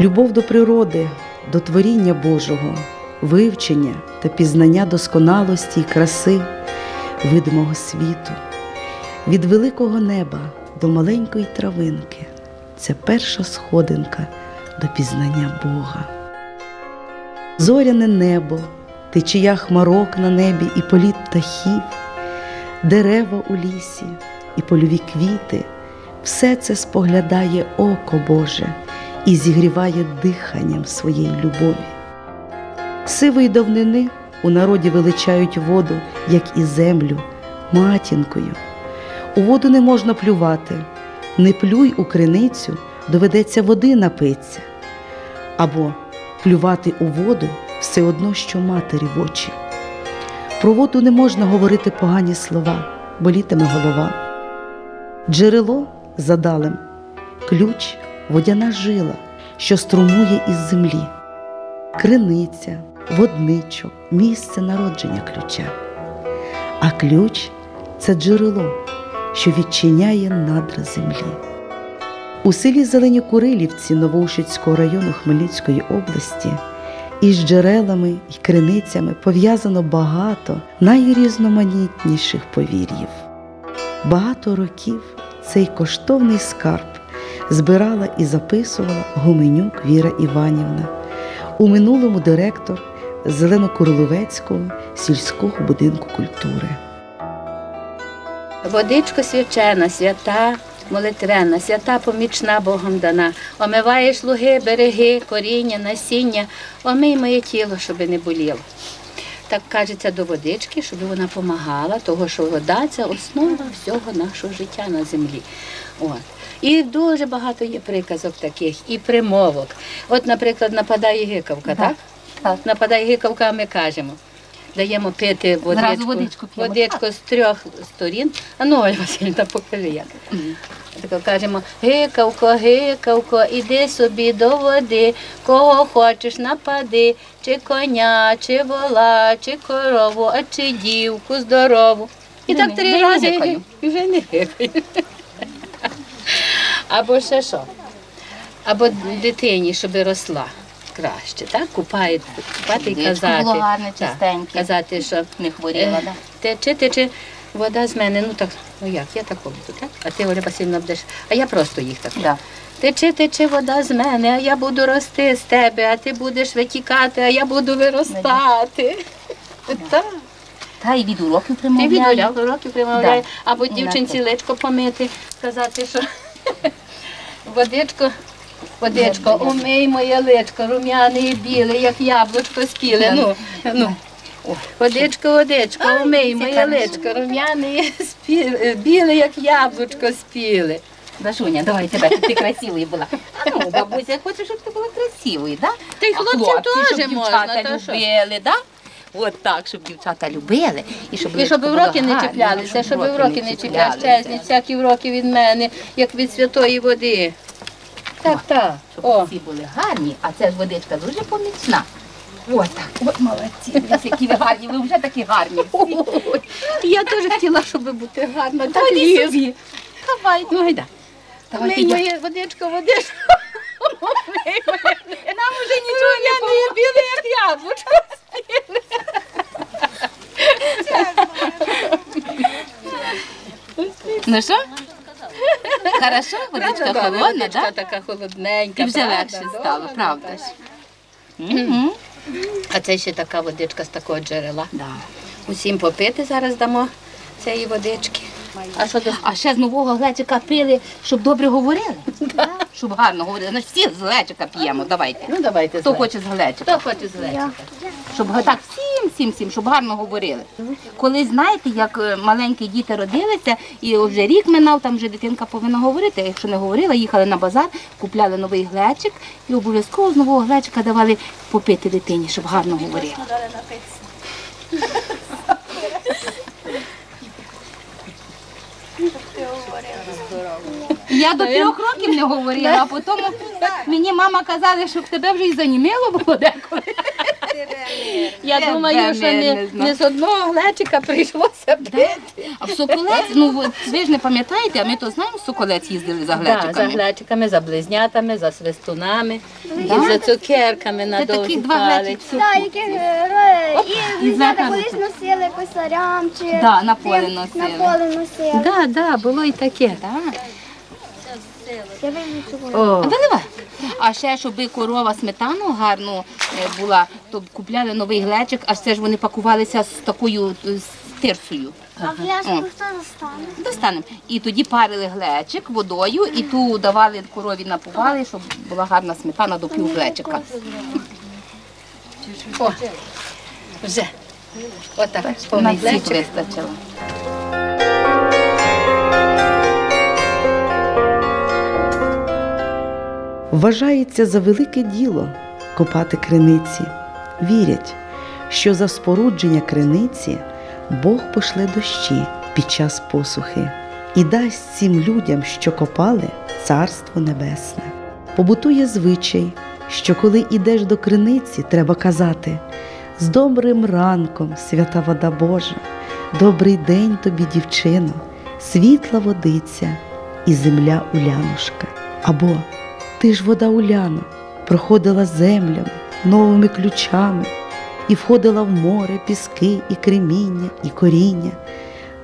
Любов до природи, до творіння Божого, вивчення та пізнання досконалості і краси видимого світу, від великого неба до маленької травинки це перша сходинка до пізнання Бога. Зоряне небо, течія хмарок на небі і політ птахів, дерева у лісі і польові квіти, все це споглядає око Боже і зігріває диханням своєї любові. Сивої давнини у народі величають воду, як і землю, матінкою. У воду не можна плювати, не плюй у криницю, доведеться води напиться. Або плювати у воду все одно, що матері в очі. Про воду не можна говорити погані слова, болітиме голова. Джерело задалем, ключ, водяна жила, що струмує із землі, криниця, водничок, місце народження ключа. А ключ це джерело, що відчиняє надра землі. У селі Зелені Курилівці Новоушицького району Хмельницької області із джерелами і криницями пов'язано багато найрізноманітніших повір'їв. Багато років цей коштовний скарб збирала і записувала Гуменюк Віра Іванівна, у минулому директор Зеленокуриловецького сільського будинку культури. Водичко свячена, свята, молитвена, свята помічна Богом дана. Омиваєш луги, береги, коріння, насіння, омий моє тіло, щоб не боліло. Так кажеться до водички, щоб вона допомагала, того що вода це основа всього нашого життя на землі. От. І дуже багато є приказок таких, і примовок. От, наприклад, нападає гикавка, так? так. Нападає гикавка, а ми кажемо. Даємо пити водичку, водичку п'ємо, водичку з трьох сторін. А ну, Оля Васильівна, покажи як. Так кажемо, гикавко, гикавко, іди собі до води, кого хочеш напади, чи коня, чи вола, чи корову, а чи дівку здорову. І Не так три рази і вже не гикаю. Або ще що? Або дитині, щоб росла краще, так? Купають, купати і казати. було гарне, чистеньке. Казати, що Не хворіла, да? Тече, тече вода з мене. Ну так, ну як, я так буду, так? А ти, Оля Васильівна, будеш, а я просто їх так. Да. Тече, тече вода з мене, а я буду рости з тебе, а ти будеш витікати, а я буду виростати. Так. Та й від уроків Ти від уроків примовляє, або дівчинці личко помити, сказати, що водичко, водичко, умий моє личко, рум'яне і біле, як яблучко спіле. Ну, ну. Водичко, водичко, умий моє личко, рум'яне і спіле, біле, як яблучко спіле. Дашуня, давай тебе, щоб ти красивою була. А ну, бабуся, хоче, щоб ти була красивою, да? Та й хлопцям теж можна, та що? любили, да? От так, щоб дівчата любили. І щоб, І щоб личко уроки не чіплялися, щоб уроки уроки не чіплялися, чіплялися. всякі уроки від мене, як від святої води. Так, так. Щоб О. всі були гарні, а це ж водичка дуже помічна. От так, от молодці, які ви гарні, ви вже такі гарні. Я теж хотіла, щоб бути гарна. Так собі. Давай. Ну, гайда. Давайте Мий я. водичко, водичко. Нам вже нічого не Я не біле, як яблучко. Ну що? Хорошо, водичка Правда, холодна, водичка так? така холодненька. І вже легше стало, правда ж? А це ще така водичка з такого джерела. Да. Усім попити зараз дамо цієї водички. А що до А ще з нового глечика пили, щоб добре говорили. Щоб гарно говорили. Значить, всі з глечика п'ємо, давайте. Ну, давайте Хто з хоче з глечика? Хто хоче з глечика? Щоб га- так всім, всім, всім, щоб гарно говорили. Коли знаєте, як е, маленькі діти родилися, і вже рік минав, там вже дитинка повинна говорити. Якщо не говорила, їхали на базар, купляли новий глечик і обов'язково з нового глечика давали попити дитині, щоб гарно говорила. Я до трьох років не говорила, а потім мені мама казала, щоб тебе вже і заніміло було деколи. Я Тебе думаю, що ми не, не не з одного глечика прийшлося бити. А в Соколець, ну ви- ви ж не пам'ятаєте, а ми то знаємо, в Соколець їздили за Да, за глечиками. глечиками, за близнятами, за свистунами, Да? і за цукерками на Це довгі такі два палиці. глечики. Так, які і і колись носили косарям чи Да, на поле носили. На поле носили. Да, да, було і таке. Так. О, Виливай. А ще, щоб корова сметану гарну е, була, то купляли новий глечик, а це ж вони пакувалися з такою е, з тирсою. А пляшку хто достане? Достанемо. І тоді парили глечик водою і ту давали корові напували, щоб була гарна сметана до пів глечика. о, вже. Отак, На повний глечик. вистачило. Вважається за велике діло копати криниці. Вірять, що за спорудження криниці Бог пошле дощі під час посухи і дасть цим людям, що копали, царство небесне. Побутує звичай, що коли ідеш до криниці, треба казати з добрим ранком, свята вода Божа, добрий день тобі, дівчино, світла водиця і земля улянушка. Або ти ж вода Уляно, проходила землями, новими ключами, і входила в море, піски, і креміння, і коріння.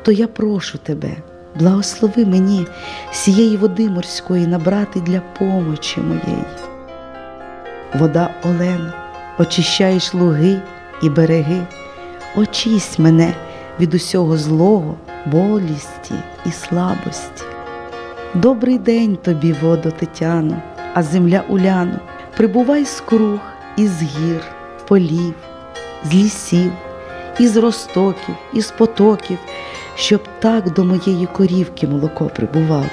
То я прошу тебе, благослови мені сієї води морської набрати для помочі моєї. Вода Олена, очищаєш луги і береги, очисть мене від усього злого, болісті і слабості. Добрий день тобі, водо Тетяно, а земля Уляно, прибувай з круг, із гір, полів, з лісів, із ростоків, із потоків, щоб так до моєї корівки молоко прибувало.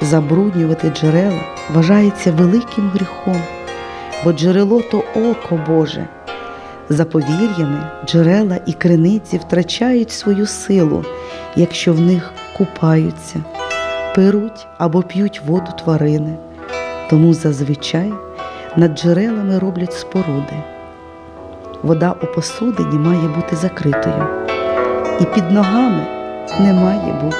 Забруднювати джерела вважається великим гріхом, бо джерело то око Боже. За повір'ями, джерела і криниці втрачають свою силу, якщо в них купаються перуть або п'ють воду тварини, тому зазвичай над джерелами роблять споруди. Вода у посудині має бути закритою, і під ногами не має бути.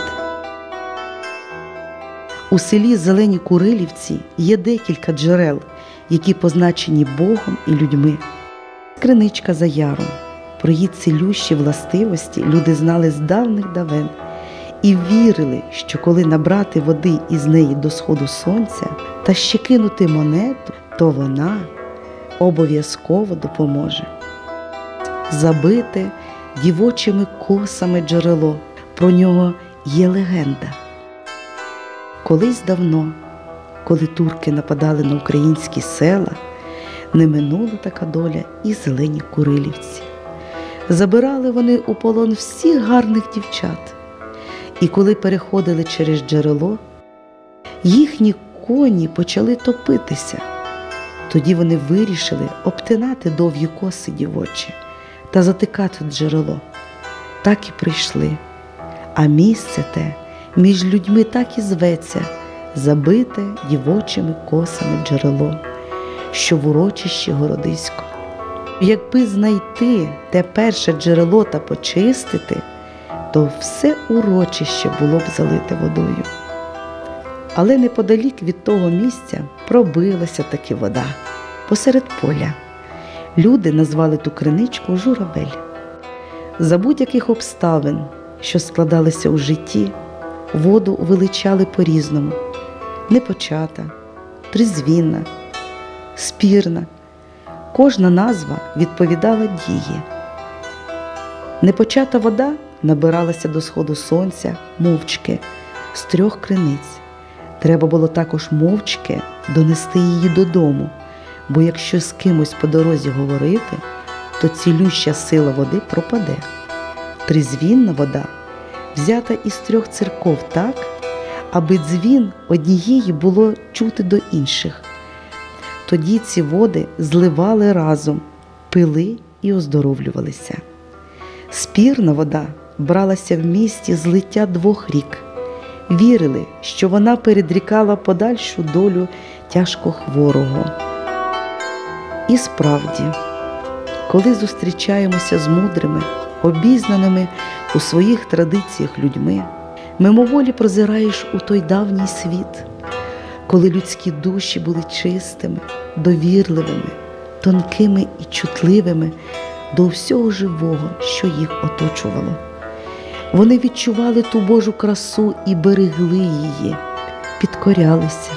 У селі Зелені Курилівці є декілька джерел, які позначені Богом і людьми. Криничка за яром. Про її цілющі властивості люди знали з давних давен і вірили, що коли набрати води із неї до сходу сонця та ще кинути монету, то вона обов'язково допоможе. Забите дівочими косами джерело, про нього є легенда. Колись давно, коли турки нападали на українські села, не минула така доля і зелені курилівці. Забирали вони у полон всіх гарних дівчат. І коли переходили через джерело, їхні коні почали топитися. Тоді вони вирішили обтинати довгі коси дівочі та затикати джерело. Так і прийшли. А місце те між людьми так і зветься, забите дівочими косами джерело, що в урочищі Городисько. Якби знайти те перше джерело та почистити, то все урочище було б залите водою. Але неподалік від того місця пробилася таки вода посеред поля. Люди назвали ту криничку журавель. За будь-яких обставин, що складалися у житті, воду величали по-різному: непочата, призвінна, спірна. Кожна назва відповідала дії. Непочата вода набиралася до сходу сонця мовчки з трьох криниць. Треба було також мовчки донести її додому, бо якщо з кимось по дорозі говорити, то цілюща сила води пропаде. Тризвінна вода взята із трьох церков так, аби дзвін однієї було чути до інших. Тоді ці води зливали разом, пили і оздоровлювалися. Спірна вода бралася в місті злиття двох рік. Вірили, що вона передрікала подальшу долю тяжко хворого. І справді, коли зустрічаємося з мудрими, обізнаними у своїх традиціях людьми, мимоволі прозираєш у той давній світ, коли людські душі були чистими, довірливими, тонкими і чутливими до всього живого, що їх оточувало. Вони відчували ту Божу красу і берегли її, підкорялися,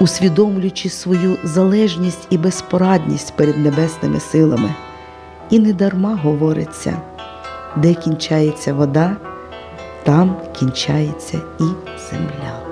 усвідомлюючи свою залежність і безпорадність перед небесними силами. І недарма говориться, де кінчається вода, там кінчається і земля.